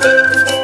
Música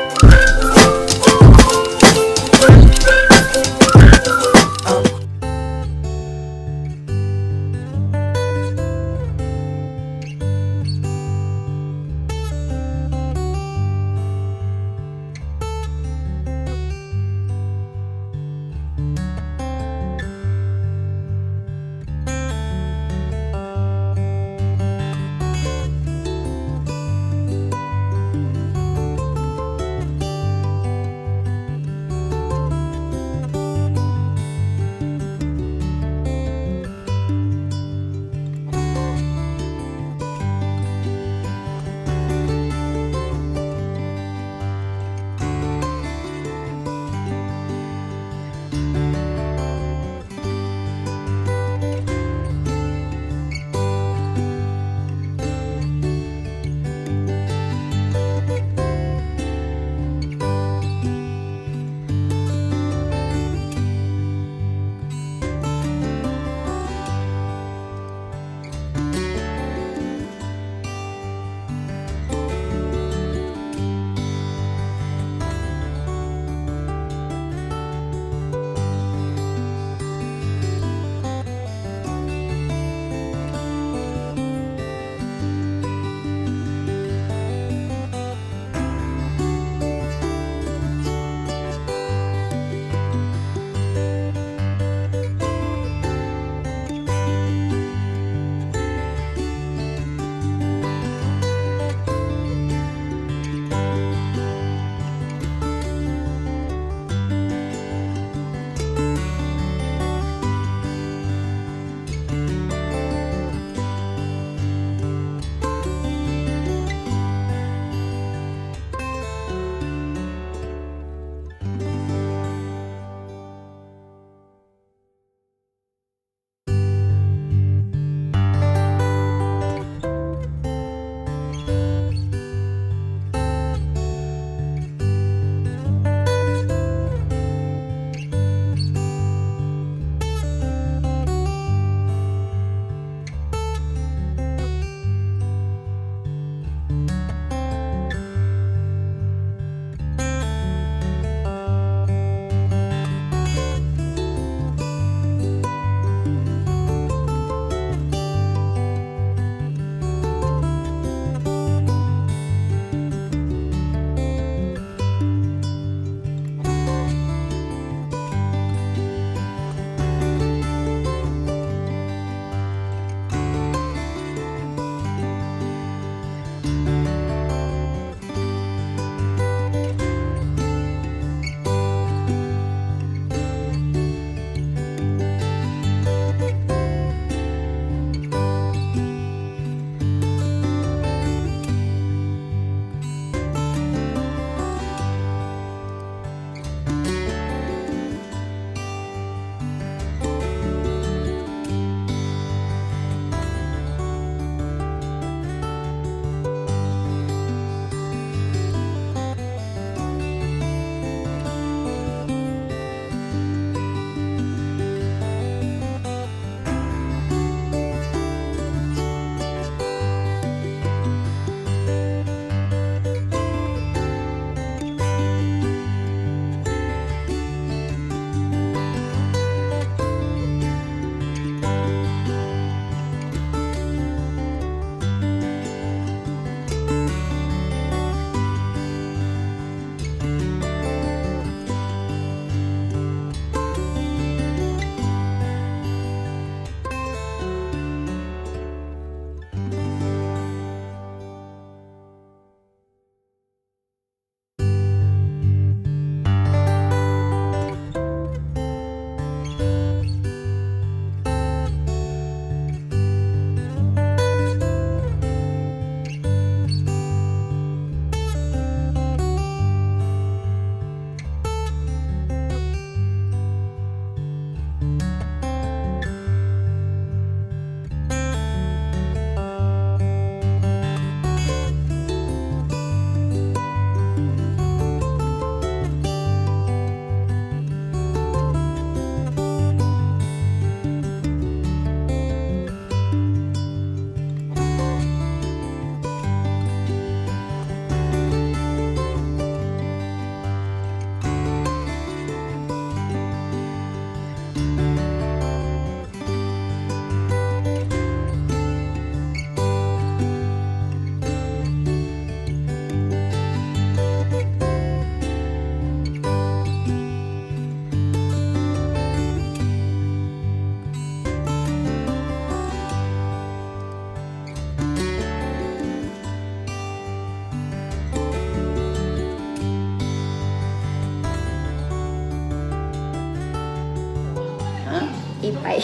一排。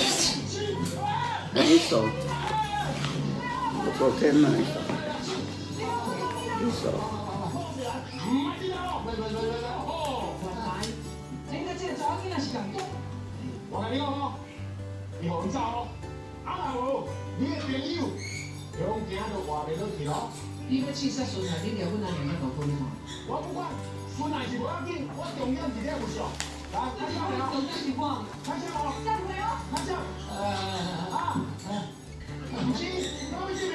你走，走天门去。你。你，我讲你，你哦。阿，你朋友，去咯。你杀孙，你阮阿娘婚嘛。我不管，孙海是不紧，我重点是了会上。来，看啥人？重点是管，看啥哦？呃啊嗯请高兴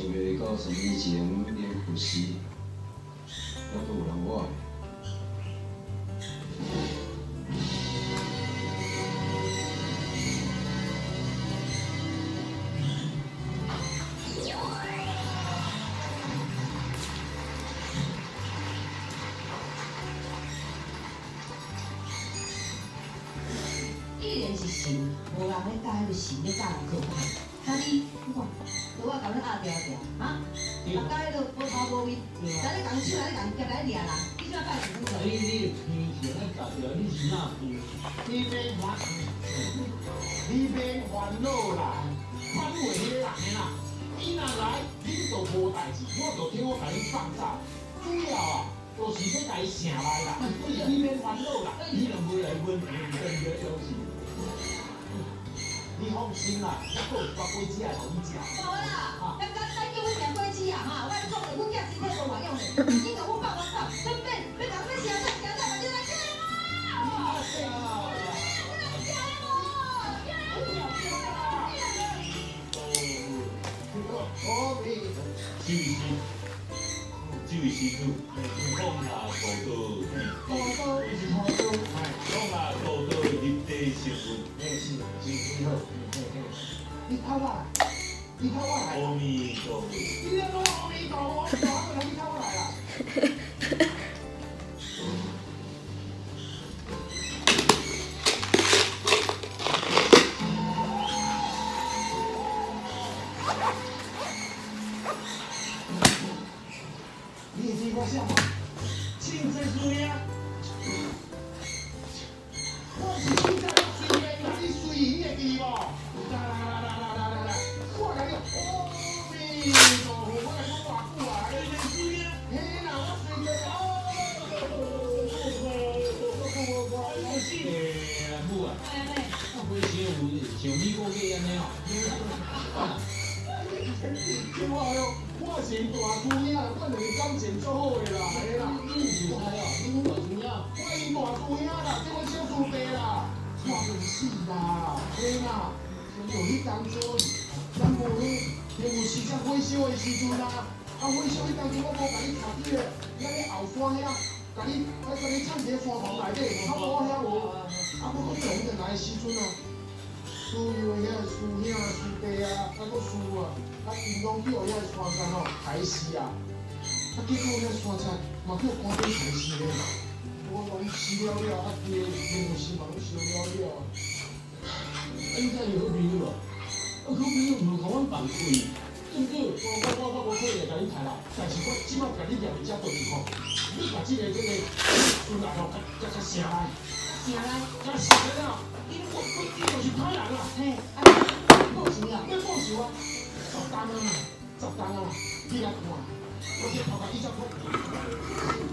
从八月一到十一之前，阮们连呼。我甲你压掉掉，啊？人家迄个无头无尾，咱咧共手来咧共夹来掠人，你怎拜神做？你你偏见咧夹着，你是哪偏？你免烦，你免烦恼啦，反为迄个人啦。伊若来，你就无代志，我就替我甲你放走。主要啊，就是要甲伊请来啦。所以你免烦恼啦，你若袂来问，你真个有事。你放心啦，还有一包子来给你吃。无啦，叫我子啊，我，用的。我啥？清水输赢。我是你在水面啦，你水伊会记无？来来来来来来来来，我来你阿弥陀佛，我甲你讲偌久啊，你是水赢？嘿啦，我水着哦。我是诶，母啊，我袂想有像你个个安尼哦。我哟，我是大猪影，我两个感情足好的啦，嘿啦。你是我哦，你大猪影，我是大猪影啦，这我小猪爸啦，我袂死啦，嘿啦。就迄当初，咱无迄天有时才火烧的时阵啦，啊火烧迄当初我无甲你插起个，咱咧后山遐，甲你甲甲你藏伫山房内底，啊我遐无，啊我讲你用阵来时阵啊。输因为遐输、啊，啊伊拢叫遐个山山吼害死啊，啊结果遐山山嘛叫官兵害死咧，我讲伊死了了，啊伊个命是嘛拢烧了了，啊你才有好朋友咯，啊好朋友无甲阮放开，总之我我我我无可能甲你杀啦，但是我即摆甲你掠伫遮倒去吼，你把即个即个孙来吼，甲甲写来，醒来，甲写来了，你我我你就是歹人啦。嘿，啊，报仇啊！要报仇啊！作战了嘛，作战了嘛，起来吧，我这口袋已经空。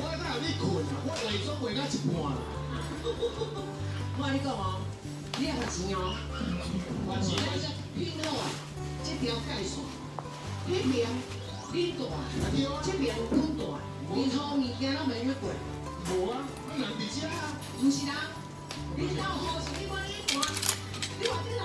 壳一只痛。困啊，我伪装伪到一半啦。我跟你讲哦，你要钱哦，我钱你这拼好啊，这条界线，迄边你大，这边更大，任何物件拢袂越过。无啊，我人伫遮啊。不是啦，你头好是你看你看，你看这头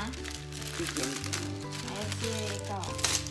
还要切一个。